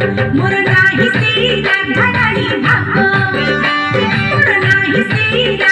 मुरना ही सीधा धराली भागो। मुरना ही सीधा